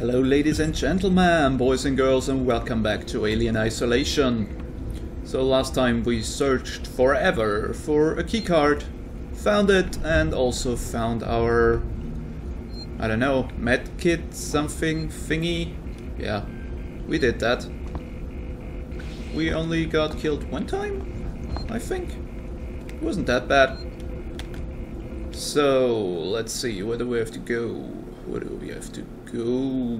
Hello ladies and gentlemen, boys and girls and welcome back to Alien Isolation. So last time we searched forever for a keycard, found it and also found our, I don't know, medkit something thingy. Yeah, we did that. We only got killed one time, I think. It wasn't that bad. So, let's see, where do we have to go? Where do we have to go?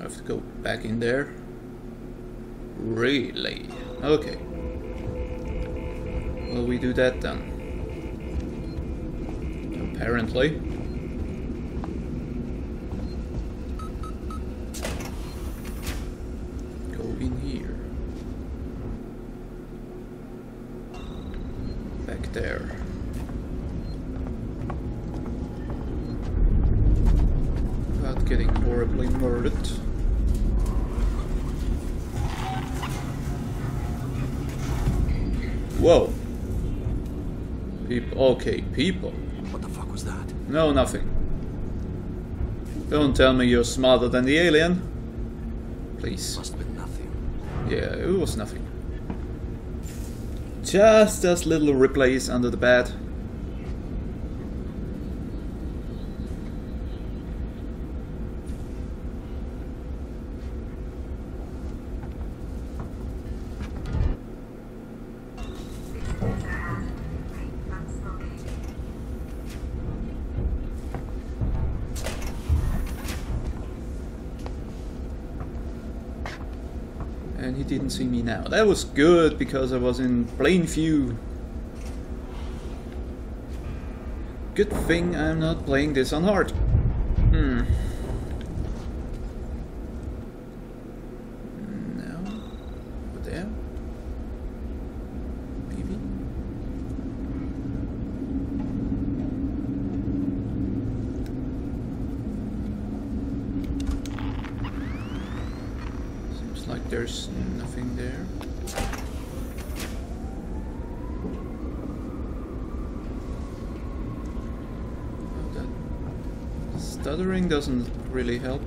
I have to go back in there. Really? Okay. Well, we do that then. Apparently. Go in here. Back there. Without getting horribly murdered. Whoa. People. What the fuck was that? No, nothing. Don't tell me you're smarter than the alien. Please. Must have been nothing. Yeah, it was nothing. Just those little replays under the bed. See me now. That was good because I was in plain view. Good thing I'm not playing this on hard. Hmm. No. Over there? Maybe? Seems like there's nothing there. Stuttering doesn't really help.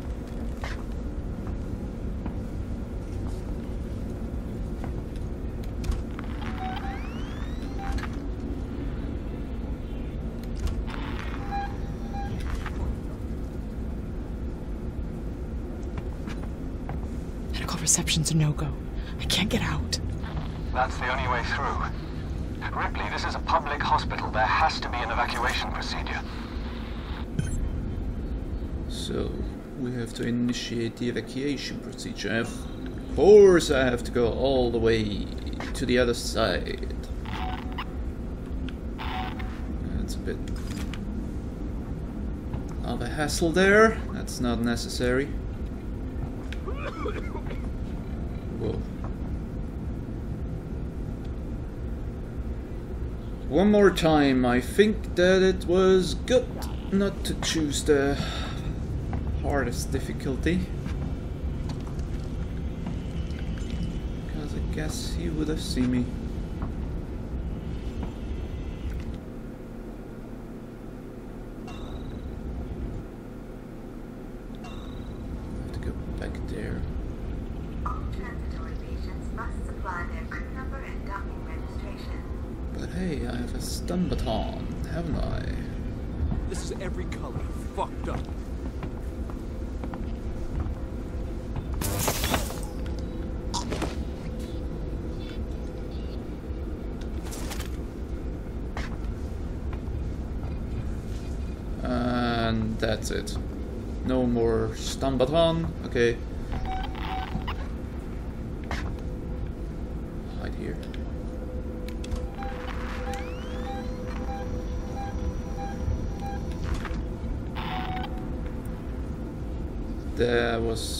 Medical reception's a no-go. I can't get out. That's the only way through. Ripley, this is a public hospital. There has to be an evacuation procedure. So we have to initiate the evacuation procedure. Of course, I have to go all the way to the other side. That's a bit of a hassle there. That's not necessary. One more time, I think that it was good not to choose the hardest difficulty. Because I guess he would have seen me. have to go back there. All transitory patients must supply their crew number and docking registration. But hey, I have a stun baton, haven't I? This is every color fucked up. And that's it. No more stun baton. Okay. Hide here. There was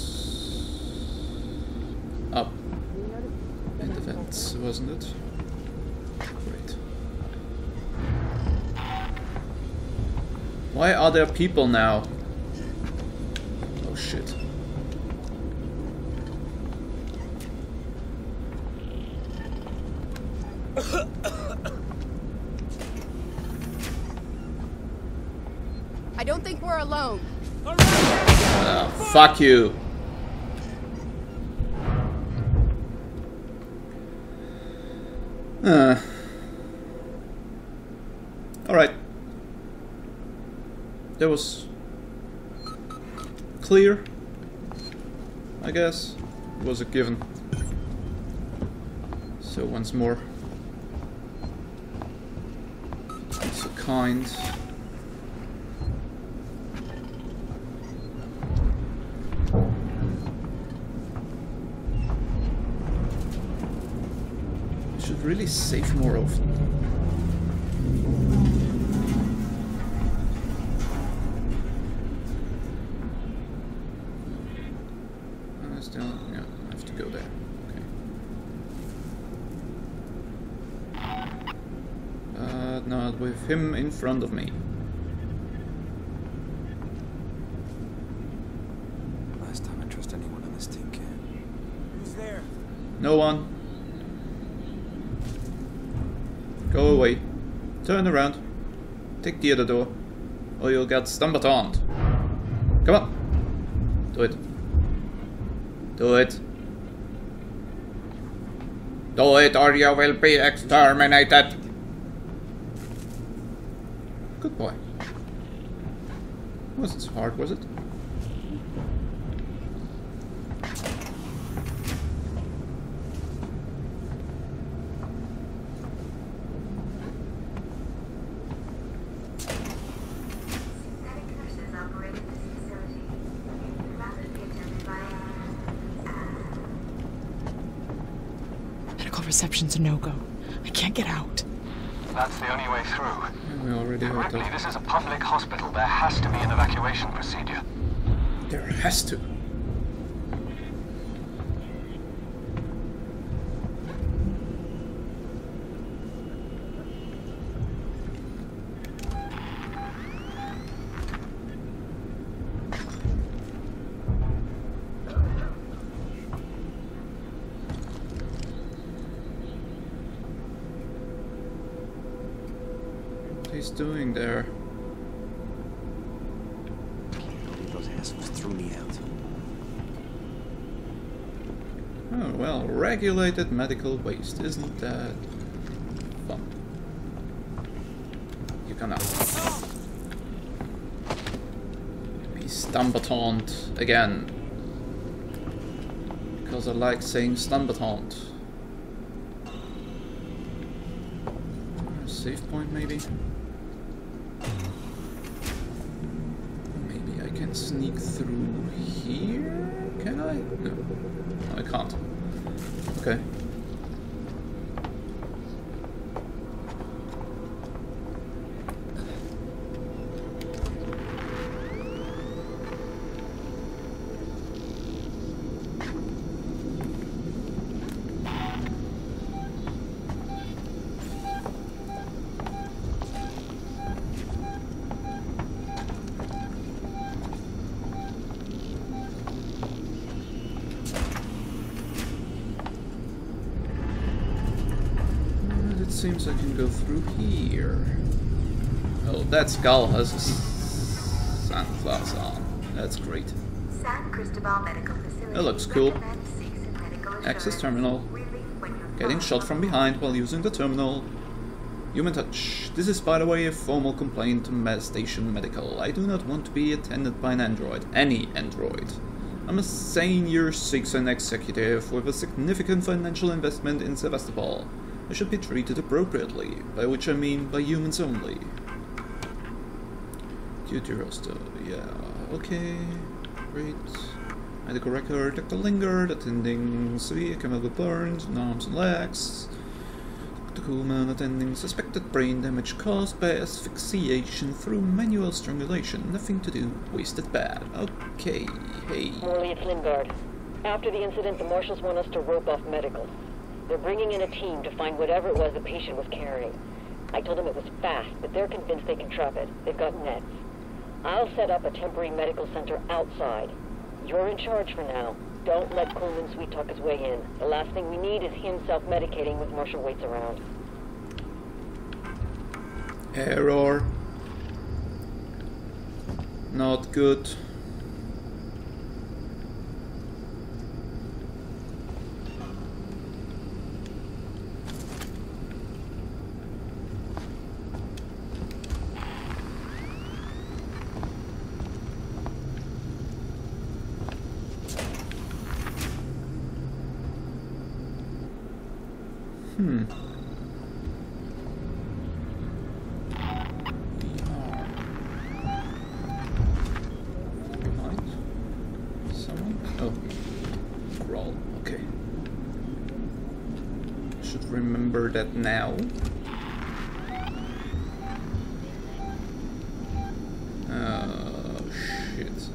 Are people now? Oh shit. I don't think we're alone. Ah, fuck you. Uh. That was clear, I guess. Was a given. So once more. So kind. Should really save more often. Front of me. Last time I trust anyone on this tin can. Who's there? No one. Go away. Turn around. Take the other door. Or you'll get stumbled on. Come on. Do it. Do it. Do it or you will be exterminated. Good boy. Wasn't so hard, was it? Synthetic nurses operating this facility. Rapidly attended by Medical reception's a no-go. I can't get out. That's the only way through. Already heard that. this is a public hospital. There has to be an evacuation procedure. There has to. Regulated medical waste, isn't that fun? You cannot be stumbatoned again. Because I like saying stumbatoned. Save point, maybe? Maybe I can sneak through here? Can I? No. I can't. Okay. Seems I can go through here. Oh, that skull has a s- sunglasses on. That's great. San Cristobal Medical Facility. That looks cool. recommends seeks medical Access terminal. Relief when you're Getting shot from behind while using the terminal. Human touch. This is, by the way, a formal complaint to Med Station Medical. I do not want to be attended by an android. Any android. I'm a senior Seegson executive with a significant financial investment in Sevastopol. I should be treated appropriately, by which I mean by humans only. Duty roster, yeah, okay, great. Medical record, Dr. Lingard, attending severe chemical burns arms and legs. Dr. Coolman attending suspected brain damage caused by asphyxiation through manual strangulation. Nothing to do, wasted bad. Okay, hey. Morley, it's Lingard. After the incident, the marshals want us to rope off medicals. They're bringing in a team to find whatever it was the patient was carrying. I told them it was fast, but they're convinced they can trap it. They've got nets. I'll set up a temporary medical center outside. You're in charge for now. Don't let Coleman sweet talk his way in. The last thing we need is him self-medicating with Marshal Waits around. Error. Not good. Hmm. Behind? Someone? Oh. Crawl. Okay. Should remember that now. Oh shit.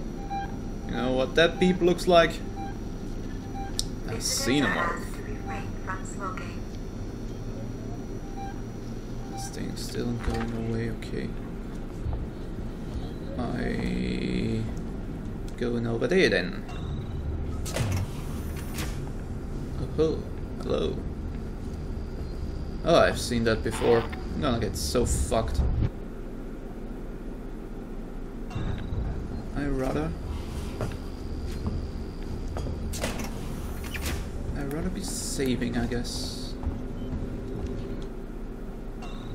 You know what that beep looks like? I've seen xenomorph. asked to refrain from smoking. This thing's still going away, okay. I going over there then. Oh, hello. Oh, I've seen that before. I'm gonna get so fucked. I rather. I'd rather be saving, I guess.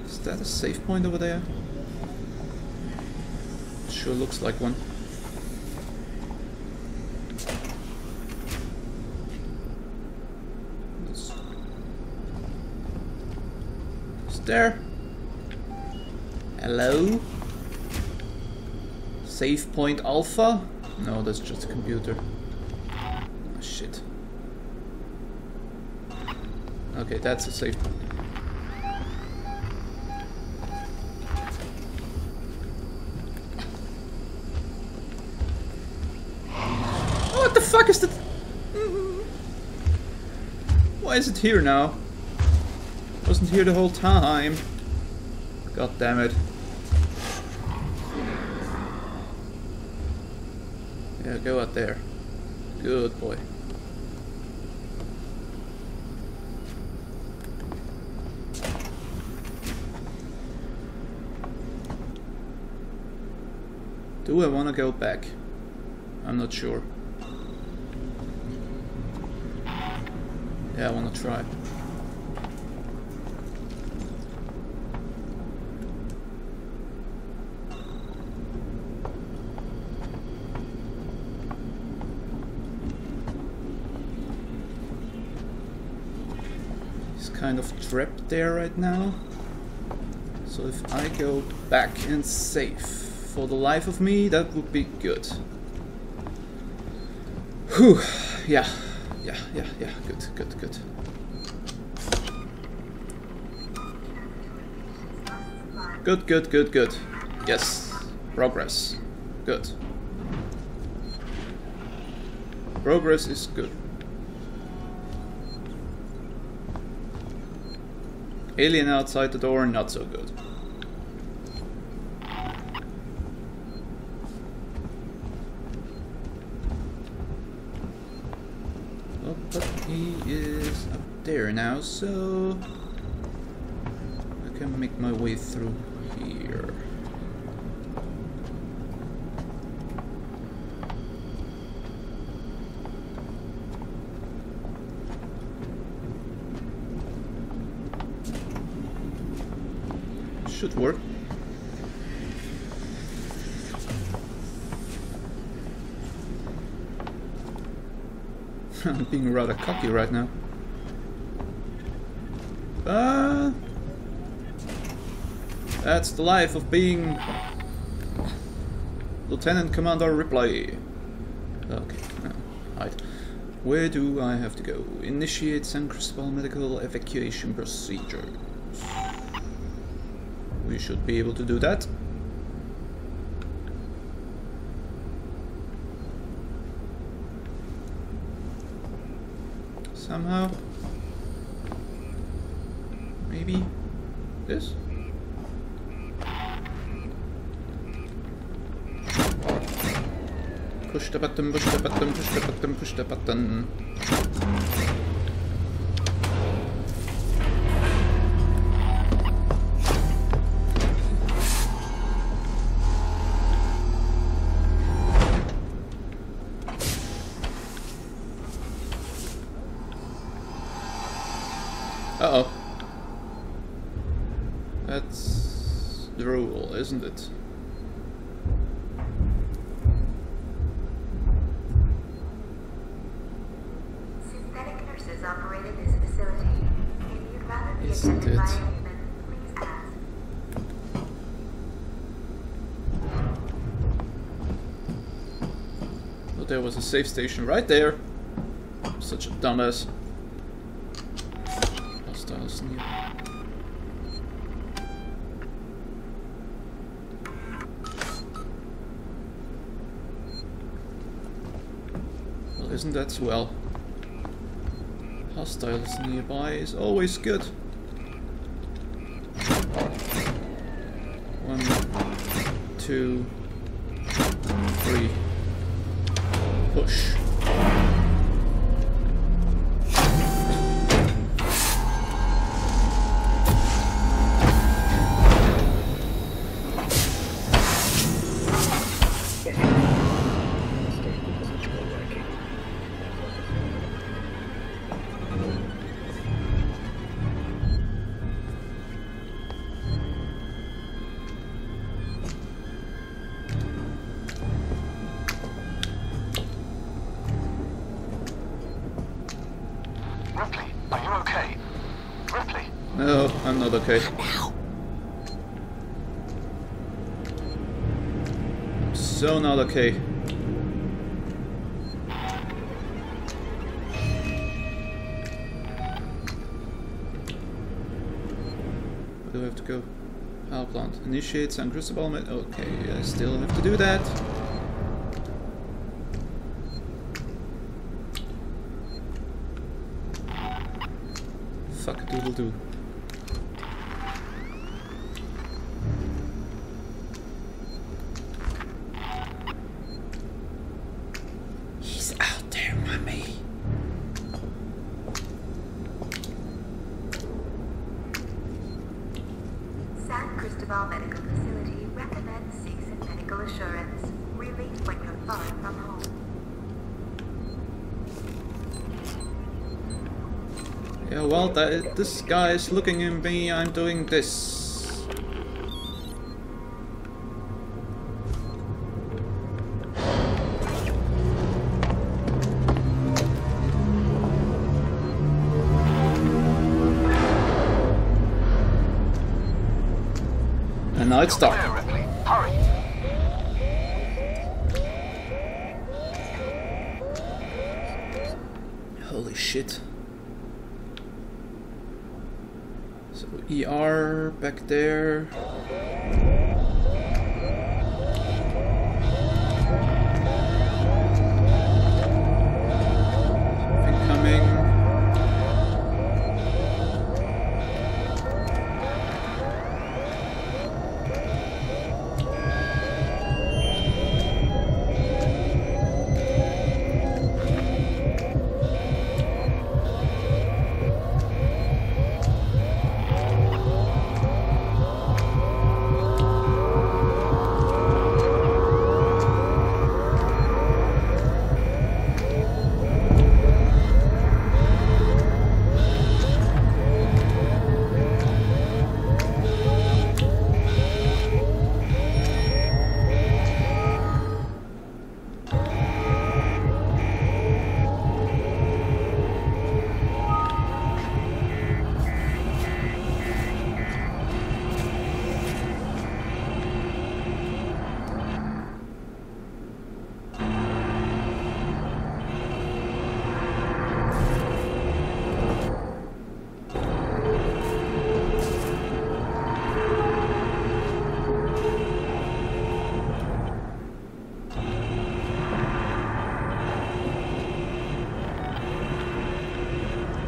Is that a safe point over there? Sure looks like one. Let's- Is there? Hello? Save point alpha? No, that's just a computer. Oh, shit. Okay, that's a safe point. What the fuck is that? Why is it here now? Wasn't here the whole time. God damn it. Yeah, go out there. Good boy. Do I want to go back? I'm not sure. Yeah, I want to try. Kind of trapped there right now. So if I go back and save, for the life of me, that would be good. Whew, yeah, yeah, yeah, yeah, good, good, good. Good, good, good, good. Yes, progress. Good. Progress is good. Alien outside the door, not so good. Oh, but he is up there now, so I can make my way through here. Should work. I'm being rather cocky right now. But that's the life of being Lieutenant Commander Ripley. Okay, uh, no, hide. Where do I have to go? Initiate San Cristobal medical evacuation procedures. We should be able to do that. Somehow. Maybe this? Push the button, push the button, push the button, push the button. Operated this facility. If you'd rather Assistance it. via human, please ask. Oh, there was a safe station right there. Such a dumbass. Hostiles near. Well, isn't that swell? Hostiles nearby is always good. One, two, Okay. So not okay. Where do I have to go? Power plant. Initiate San Cristobal. Okay, I still have to do that. Fuck doodle doo. Recommends medical assurance. When you're far from home. Yeah, well, that, this guy is looking at me, I'm doing this. Now clear, dark. Holy shit. So ER back there.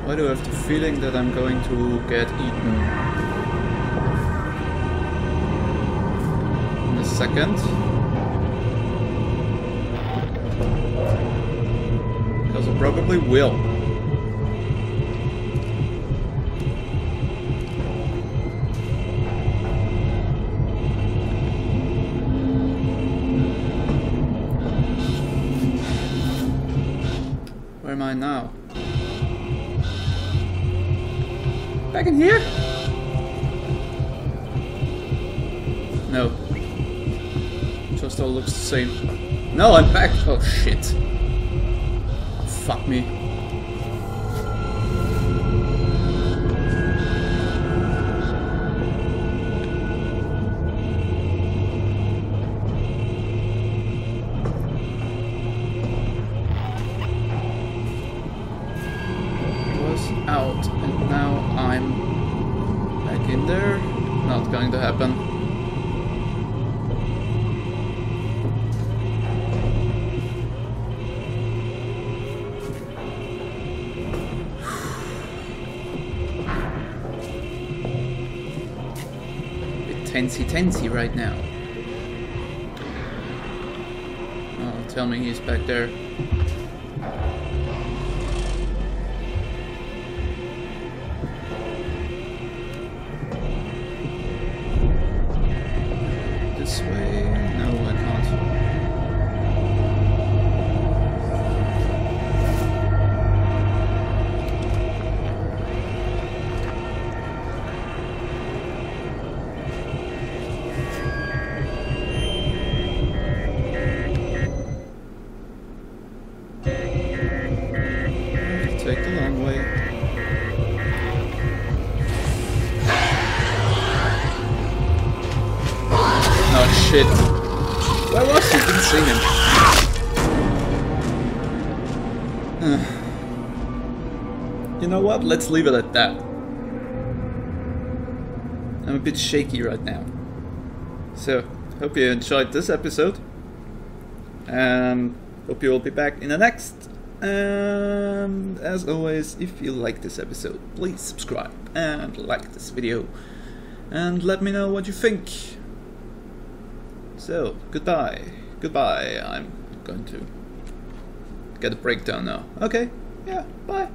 Why do I have the feeling that I'm going to get eaten? In a second. Because I probably will. Where am I now? Back in here? No. Just all looks the same. No, I'm back! Oh shit. Fuck me. Tensy right now. Oh, tell me he's back there. Shit. Where was he? Didn't see him. you know what? Let's leave it at that. I'm a bit shaky right now. So, hope you enjoyed this episode. And hope you will be back in the next. And as always, if you like this episode, please subscribe and like this video. And let me know what you think. So, goodbye. Goodbye. I'm going to get a breakdown now. Okay, yeah, bye.